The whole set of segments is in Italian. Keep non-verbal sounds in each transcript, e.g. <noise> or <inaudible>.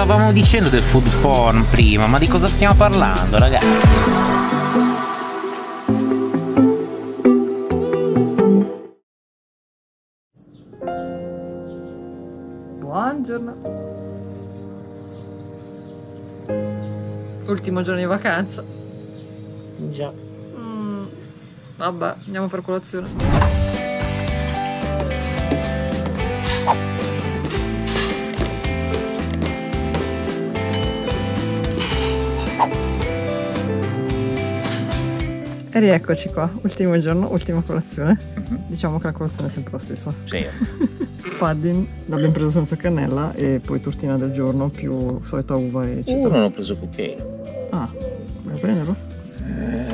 stavamo dicendo del food porn prima, ma di cosa stiamo parlando, ragazzi? Buongiorno. Ultimo giorno di vacanza. Già. Mm, vabbè, andiamo a fare colazione. E rieccoci qua, ultimo giorno, ultima colazione. Uh-huh. Diciamo che la colazione è sempre la stessa. Sì. <laughs> Pudding l'abbiamo preso senza cannella e poi tortina del giorno più solita uva e eccetera. Uh, non ho preso cucchiaino. Ah, vuoi prenderlo? Eh.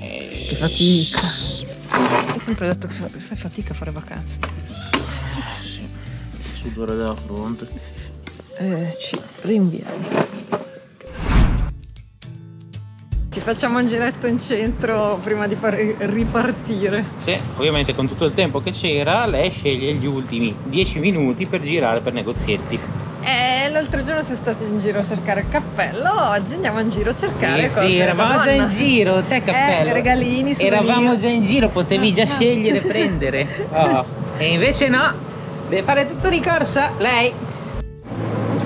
<laughs> che fatica. Ho sempre detto che fai fatica a fare vacanze. Sì, sudore della fronte. Eh, ci rinviamo. Facciamo un giretto in centro prima di far ripartire. Sì, ovviamente con tutto il tempo che c'era, lei sceglie gli ultimi 10 minuti per girare per negozietti. Eh, l'altro giorno sei stati in giro a cercare il cappello, oggi andiamo in giro a cercare sì, cose. Sì, eravamo già in giro, te cappello. Eh, regalini, souvenir. Eravamo già in giro, potevi già scegliere e <laughs> prendere. Oh. E invece no, deve fare tutto di corsa, lei.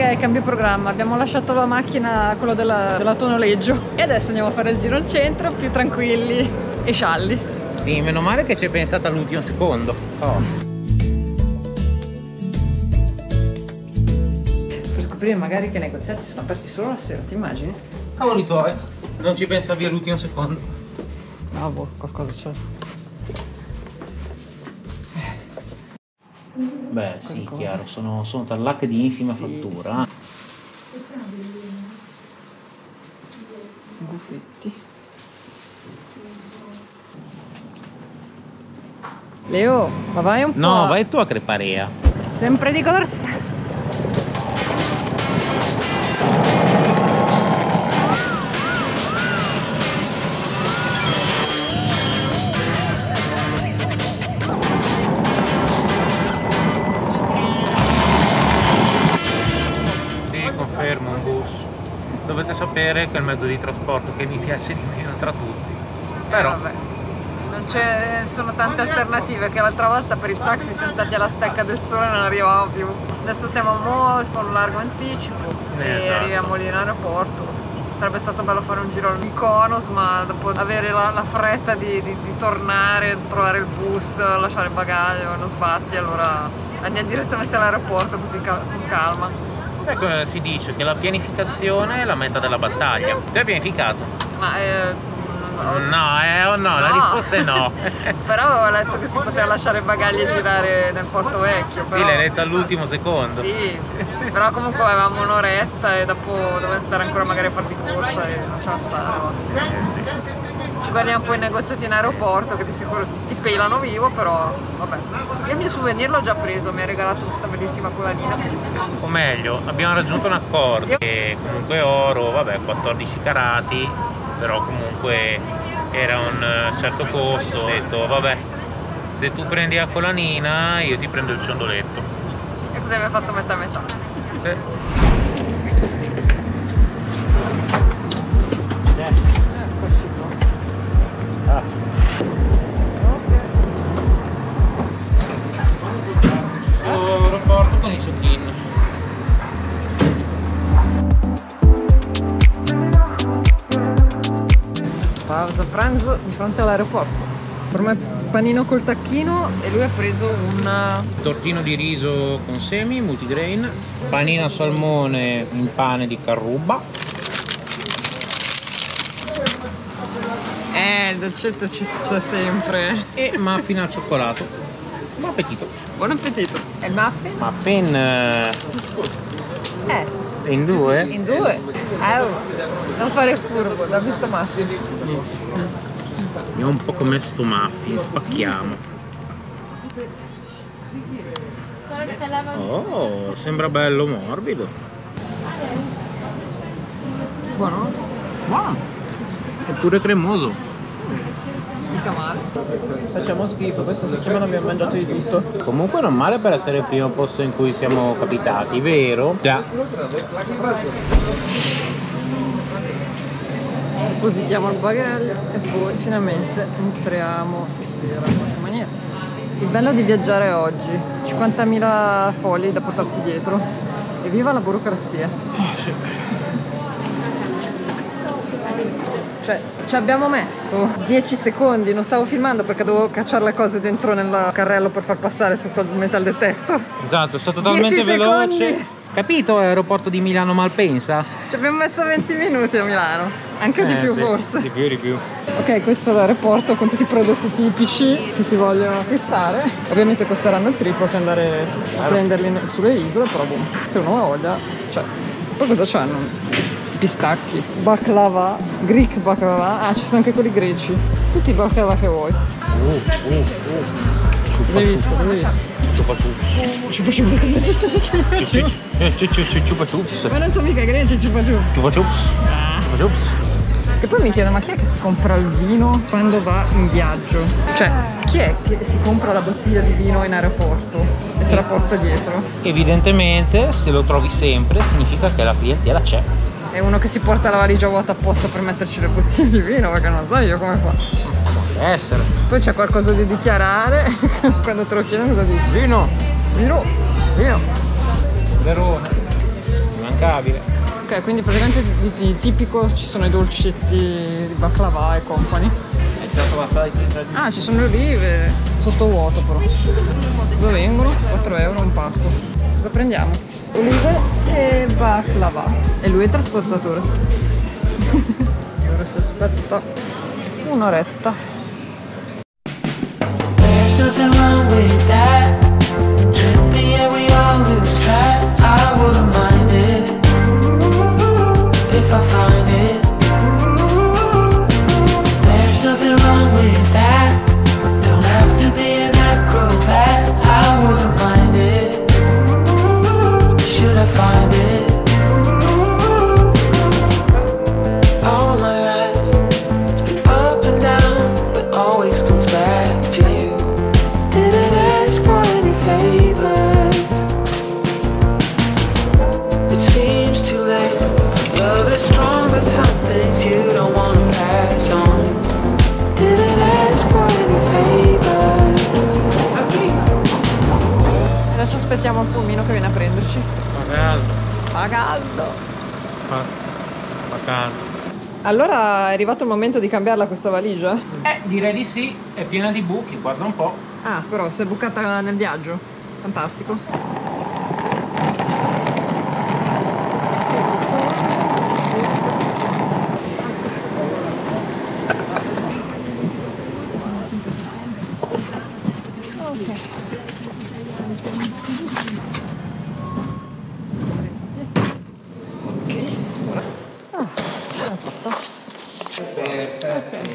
Cambio programma. Abbiamo lasciato la macchina, quello della, dell'autonoleggio. E adesso andiamo a fare il giro in centro, più tranquilli e scialli. Sì, meno male che ci hai pensato all'ultimo secondo. Oh. Per scoprire magari che i negoziati sono aperti solo la sera, ti immagini? Cavoli tuoi, non ci pensavi all'ultimo secondo. Bravo, qualcosa c'è. Beh, sì, cosa? chiaro, sono, sono tarlacche di infima sì. fattura. Buffetti. Leo, ma vai un po'. No, vai tu a Creparea. Sempre di corsa. È il mezzo di trasporto che mi piace di meno tra tutti. Però... Eh, non ce sono tante alternative che l'altra volta per il taxi siamo stati alla stecca del sole e non arrivavamo più. Adesso siamo molto con largo anticipo eh, e esatto. arriviamo lì in aeroporto. Sarebbe stato bello fare un giro al Mykonos, ma dopo avere la, la fretta di, di, di, tornare, trovare il bus, lasciare il bagaglio, non sbatti, allora andiamo direttamente all'aeroporto così con calma. Sai cosa si dice? Che la pianificazione è la meta della battaglia. Tu hai pianificato? Ma eh, No, eh o no, no, la risposta è no. <laughs> però avevo letto che si poteva lasciare i bagagli e girare nel porto vecchio. Però... Sì, l'hai letto all'ultimo secondo. Sì, però comunque avevamo un'oretta e dopo dovevamo stare ancora magari a fare di corsa e lasciamo stare. Eh, sì ci guardiamo poi i negoziati in aeroporto che di sicuro ti, ti pelano vivo, però vabbè. Io il mio souvenir l'ho già preso, mi ha regalato questa bellissima colanina. O meglio, abbiamo raggiunto un accordo che comunque oro, vabbè, 14 carati, però comunque era un eh, certo costo. Ho detto, vabbè, se tu prendi la colanina io ti prendo il ciondoletto. E così mi ha fatto metà metà. Sì. Pranzo di fronte all'aeroporto. Per me panino col tacchino e lui ha preso un tortino di riso con semi, multigrain, panino salmone in pane di carruba. Eh, il dolcetto ci c'è sempre. E muffin al cioccolato. Buon appetito. Buon appetito. E il muffin? Muffin... Eh... in due? In due? Eh, non fare furbo, da visto muffin. Io un po' come sto muffin, spacchiamo. Oh, sembra bello morbido. Buono? Buono. Eppure cremoso. Mica male. Facciamo schifo, questa settimana abbiamo mangiato di tutto. Comunque non male per essere il primo posto in cui siamo capitati, vero? Già. Depositiamo il bagagli e poi finalmente entriamo, si spera in qualche maniera. Il bello di viaggiare oggi, 50.000 fogli da portarsi dietro. E viva la burocrazia! <laughs> Cioè, ci abbiamo messo 10 secondi, non stavo filmando perché dovevo cacciare le cose dentro nel carrello per far passare sotto il metal detector. Esatto, è stato talmente 10 veloce. secondi. Capito aeroporto di Milano Malpensa? Ci abbiamo messo 20 minuti a Milano, anche di Eh, più sì, forse. Di più, di più. Ok, questo è l'aeroporto con tutti i prodotti tipici se si vogliono acquistare. Ovviamente costeranno il triplo che andare a prenderli sulle isole, però boh, se uno ha voglia, cioè. Poi cosa c'hanno? Pistacchi, baklava, Greek baklava, ah ci sono anche quelli greci. Tutti i baklava che vuoi. Uh, uh, uh. L'hai visto, l'hai visto. Ciupa ciups. Ciupa cosa c'è stato ciups. Ma non sono mica greci ciupa ciupa. Ciupa ciups. Ah. Ciupa ciups. E poi mi chiedo, ma chi è che si compra il vino quando va in viaggio? Cioè, chi è che si compra la bottiglia di vino in aeroporto e se la porta dietro? Evidentemente, se lo trovi sempre, significa che la clientela c'è. È uno che si porta la valigia vuota apposta per metterci le bottiglie di vino, perché non so io come fa. Può essere. Poi c'è qualcosa di dichiarare, <laughs> quando te lo chiedono cosa dici? Vino. Vino! Vino. Verona. Immancabile. Ok, quindi praticamente di, di tipico ci sono i dolcetti di baklava e company. Hai già trovato i Ah, ci sono le olive, sottovuoto però. Dove vengono? 4 euro un pacco. Cosa prendiamo? Olive e baklava. E lui è il trasportatore. <laughs> Ora si aspetta un'oretta. Aspettiamo il pulmino che viene a prenderci. Fa caldo. Fa caldo. Fa, fa caldo. Allora è arrivato il momento di cambiarla questa valigia? Eh, direi di sì. È piena di buchi, guarda un po'. Ah, però si è bucata nel viaggio. Fantastico.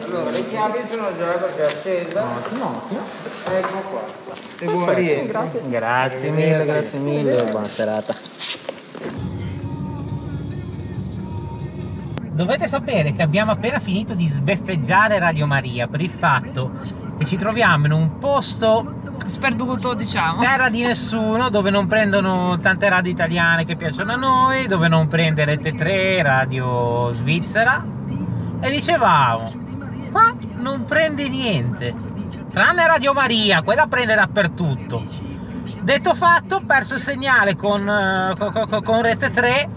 Allora, le chiavi sono già perché è accesa. Ottimo, ottimo. Ecco qua. E buon rientro. Grazie. Grazie mille, grazie mille. Buona serata. Dovete sapere che abbiamo appena finito di sbeffeggiare Radio Maria per il fatto che ci troviamo in un posto Sperduto, diciamo. terra di nessuno dove non prendono tante radio italiane che piacciono a noi, dove non prende Rete 3, radio svizzera e dicevamo qua non prende niente tranne Radio Maria, quella prende dappertutto detto fatto, perso il segnale con, eh, co- co- co- con Rete 3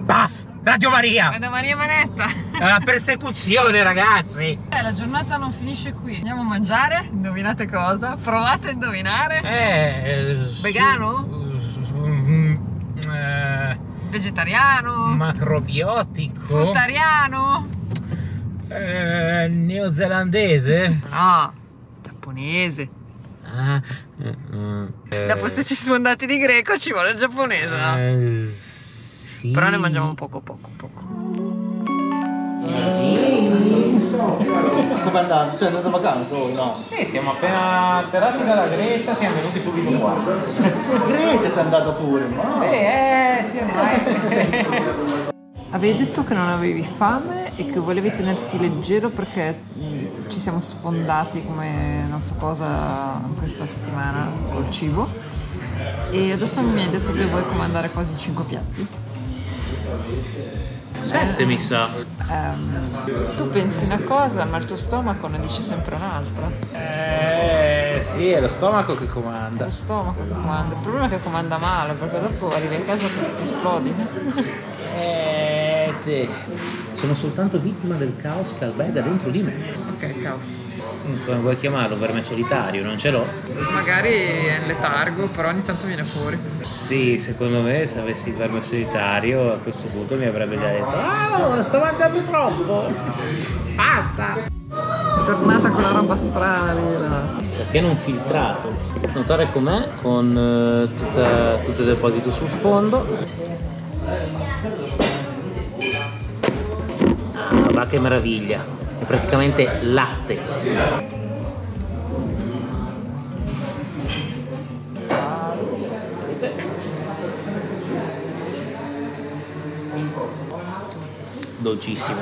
Baff, Radio Maria da Maria Manetta. la persecuzione ragazzi Eh, la giornata non finisce qui. Andiamo a mangiare, indovinate cosa? Provate a indovinare. eh, Vegano? su- mm, eh, Vegetariano? macrobiotico Fruttariano? Eh, neozelandese? No, giapponese. Ah, eh, eh, Dopo se ci sono andati di greco ci vuole il giapponese, no? eh, sì. Però ne mangiamo poco, poco, poco. Come andate? Cioè andate a vacanza o no? Sì, siamo appena atterrati dalla Grecia, siamo venuti subito qua. In Grecia sei andato pure, ma. Eh, eh, sì, ormai. <laughs> Avevi detto che non avevi fame e che volevi tenerti leggero perché mh, ci siamo sfondati come non so cosa questa settimana col cibo. E adesso mi hai detto che vuoi comandare quasi 5 piatti. Sette mi sa. Ehm, tu pensi una cosa, ma il tuo stomaco ne dice sempre un'altra. Eh sì, è lo stomaco che È comanda. lo stomaco che comanda. Il problema è che comanda male, perché dopo arrivi a casa e ti esplodi. Eh sì. Sono soltanto vittima del caos che alberga dentro di me. ok, caos. Come vuoi chiamarlo? Per me solitario, non ce l'ho. Magari è in letargo, però ogni tanto viene fuori. Sì, secondo me se avessi il verme solitario a questo punto mi avrebbe già detto Ah, sto mangiando troppo! Basta! È tornata quella roba strana lì. là. Che non filtrato. Notare com'è con eh, tutta- tutto il deposito sul fondo. Va che meraviglia! È praticamente latte. Dolcissimo.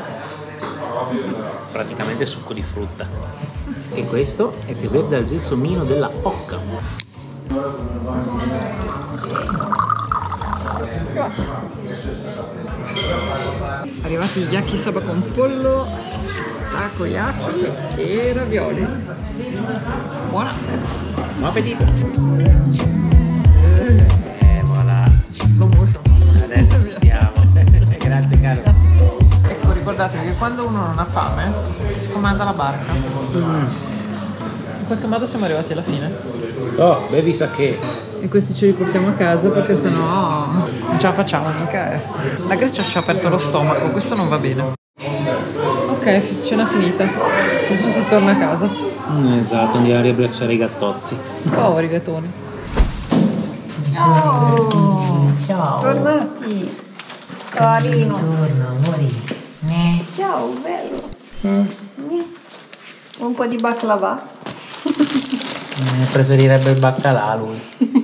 Praticamente succo di frutta. E questo è tè dal gelsomino della Occa. Arrivati gli yakisoba con pollo, takoyaki e ravioli. Buona. Buon appetito! E voilà, adesso ci siamo. <laughs> Grazie caro. Ecco, ricordatevi che quando uno non ha fame si comanda la barca. In qualche modo siamo arrivati alla fine. Oh, bevi sake. E questi ce li portiamo a casa perché sennò non ce la facciamo mica. eh. La Grecia ci ha aperto lo stomaco, questo non va bene. Ok, cena finita. Adesso si torna a casa. Mm, esatto, andiamo a riabbracciare i gattozzi. Poveri gattoni. Ciao! Ciao! Tornati! Carino! Torna, amori. Ciao, bello! Un po' di baklava. Eh, preferirebbe il baccalà lui.